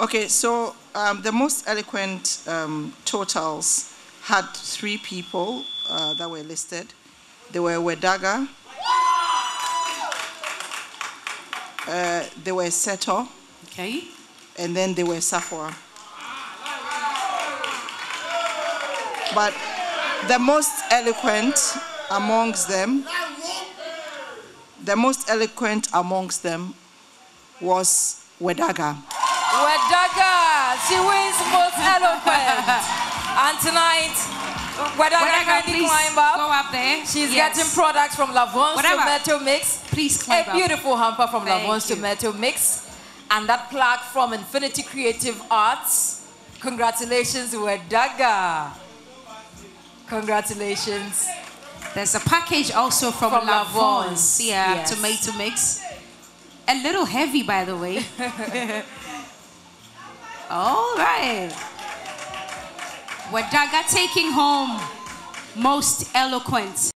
Okay, so um, the most eloquent um, totals had three people uh, that were listed. They were Wedaga, uh, they were Seto, Okay. and then they were Safwa. But the most eloquent amongst them, the most eloquent amongst them was Wedaga. Wedaga, she wins most eloquent. and tonight, kindly please climb up. go up there. She's Yes. getting products from Lavon's Whatever. Tomato Mix. Please climb A up. beautiful hamper from Thank Lavon's you. Tomato Mix. And that plaque from Infinity Creative Arts. Congratulations, Wedaga. Congratulations. There's a package also from, From Lavon's. Lavon's, Yeah, yes. tomato mix. A little heavy, by the way. All right. Wedaga taking home most eloquent.